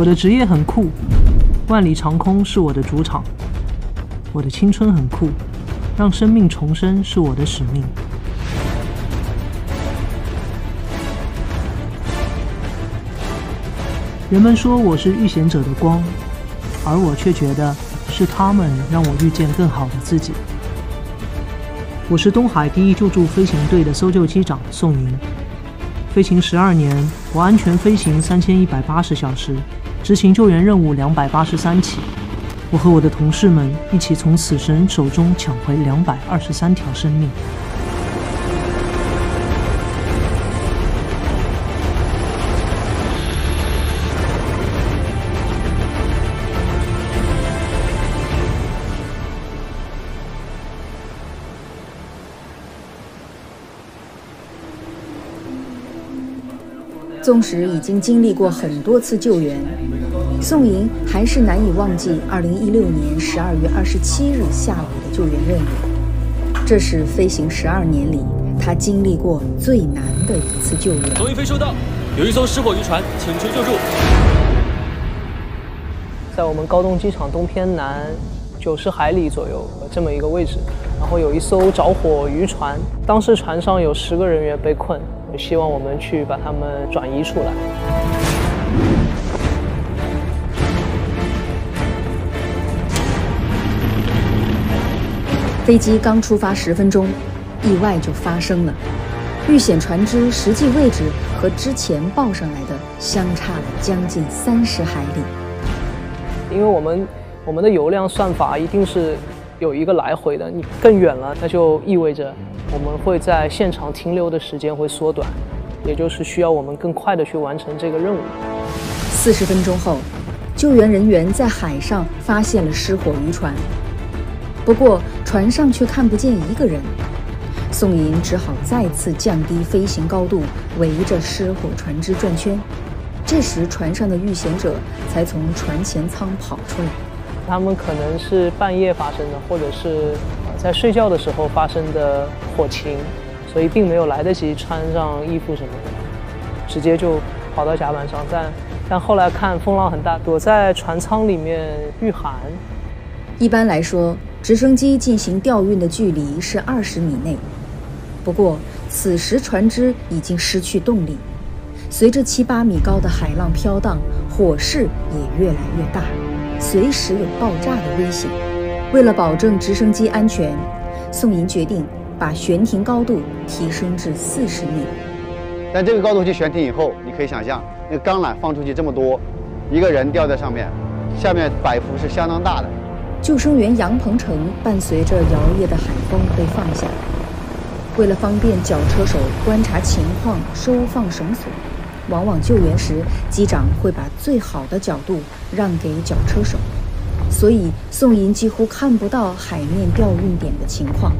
我的职业很酷，万里长空是我的主场。我的青春很酷，让生命重生是我的使命。人们说我是遇险者的光，而我却觉得是他们让我遇见更好的自己。我是东海第一救助飞行队的搜救机长宋莹，飞行十二年，我安全飞行三千一百八十小时，执行救援任务两百八十三起。我和我的同事们一起从死神手中抢回两百二十三条生命。纵使已经经历过很多次救援，宋莹还是难以忘记2016年12月27日下午的救援任务。这是飞行12年里他经历过最难的一次救援。龙一飞收到，有一艘失火渔船，请求救助。在我们高洞机场东偏南九十海里左右这么一个位置，然后有一艘着火渔船，当时船上有十个人员被困。希望我们去把他们转移出来。飞机刚出发十分钟，意外就发生了。遇险船只实际位置和之前报上来的相差了将近三十海里。因为我们我们的油量算法一定是有一个来回的，你更远了，那就意味着。我们会在现场停留的时间会缩短，也就是需要我们更快的去完成这个任务。四十分钟后，救援人员在海上发现了失火渔船，不过船上却看不见一个人。宋莹只好再次降低飞行高度，围着失火船只转圈。这时，船上的遇险者才从船前舱跑出来。他们可能是半夜发生的，或者是。在睡觉的时候发生的火情，所以并没有来得及穿上衣服什么的，直接就跑到甲板上。但但后来看风浪很大，躲在船舱里面御寒。一般来说，直升机进行调运的距离是二十米内。不过此时船只已经失去动力，随着七八米高的海浪飘荡，火势也越来越大，随时有爆炸的危险。为了保证直升机安全，宋莹决定把悬停高度提升至四十米。但这个高度去悬停以后，你可以想象，那钢缆放出去这么多，一个人吊在上面，下面摆幅是相当大的。救生员杨鹏程伴随着摇曳的海风被放下。为了方便绞车手观察情况、收放绳索，往往救援时机长会把最好的角度让给绞车手。所以宋莹几乎看不到海面调运点的情况，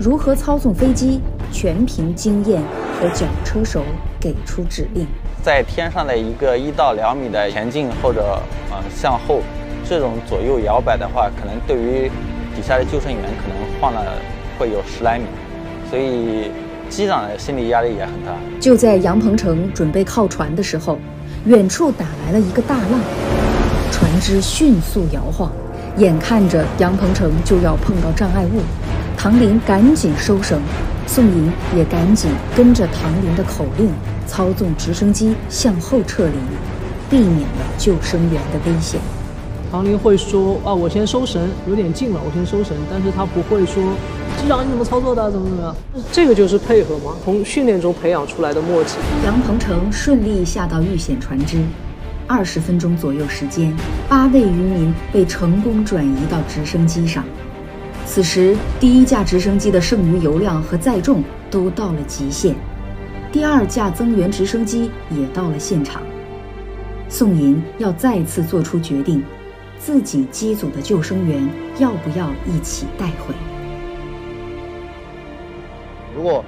如何操纵飞机，全凭经验和绞车手给出指令。在天上的一个一到两米的前进或者呃向后，这种左右摇摆的话，可能对于底下的救生员可能晃了会有十来米，所以机长的心理压力也很大。就在杨鹏程准备靠船的时候，远处打来了一个大浪。船只迅速摇晃，眼看着杨鹏程就要碰到障碍物，唐林赶紧收绳，宋莹也赶紧跟着唐林的口令，操纵直升机向后撤离，避免了救生员的危险。唐林会说：“啊，我先收绳，有点近了，我先收绳。”但是他不会说：“机长你怎么操作的？怎么怎么样？”这个就是配合吗？从训练中培养出来的默契。杨鹏程顺利下到遇险船只。二十分钟左右时间，八位渔民被成功转移到直升机上。此时，第一架直升机的剩余油量和载重都到了极限，第二架增援直升机也到了现场。宋莹要再次做出决定，自己机组的救生员要不要一起带回？如果。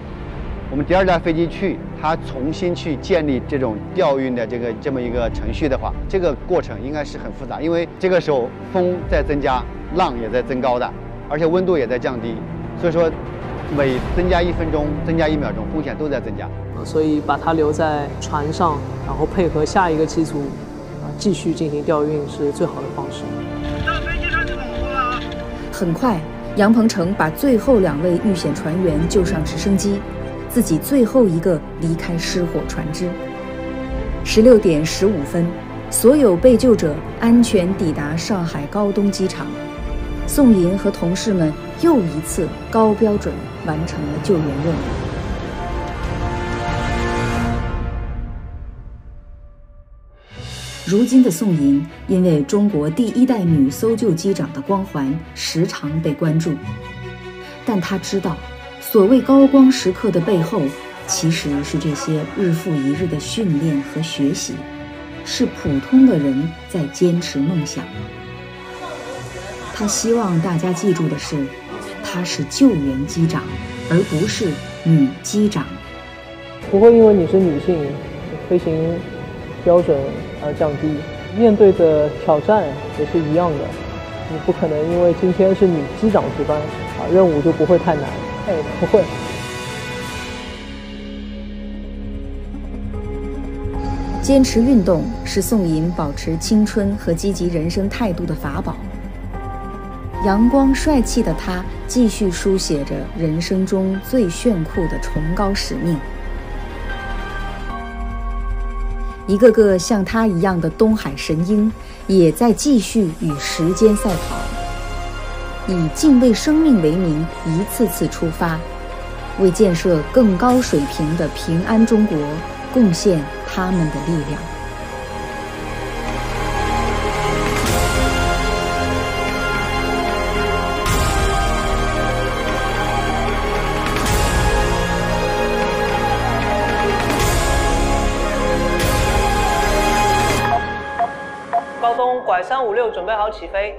我们第二架飞机去，它重新去建立这种调运的这个这么一个程序的话，这个过程应该是很复杂，因为这个时候风在增加，浪也在增高的，而且温度也在降低，所以说每增加一分钟、增加一秒钟，风险都在增加。所以把它留在船上，然后配合下一个机组，继续进行调运是最好的方式。到飞机上就了啊很快，杨鹏程把最后两位遇险船员救上直升机，自己最后一个离开失火船只。十六点十五分，所有被救者安全抵达上海高东机场。宋银和同事们又一次高标准完成了救援任务。如今的宋莹，因为中国第一代女搜救机长的光环，时常被关注。但她知道，所谓高光时刻的背后，其实是这些日复一日的训练和学习，是普通的人在坚持梦想。他希望大家记住的是，她是救援机长，而不是女机长。不会因为你是女性，飞行标准而降低。面对的挑战也是一样的，你不可能因为今天是你机长值班，啊，任务就不会太难。哎，不会。坚持运动是宋银保持青春和积极人生态度的法宝。阳光帅气的他，继续书写着人生中最炫酷的崇高使命。一个个像他一样的东海神鹰，也在继续与时间赛跑，以敬畏生命为名，一次次出发，为建设更高水平的平安中国贡献他们的力量。拐三五六，准备好起飞。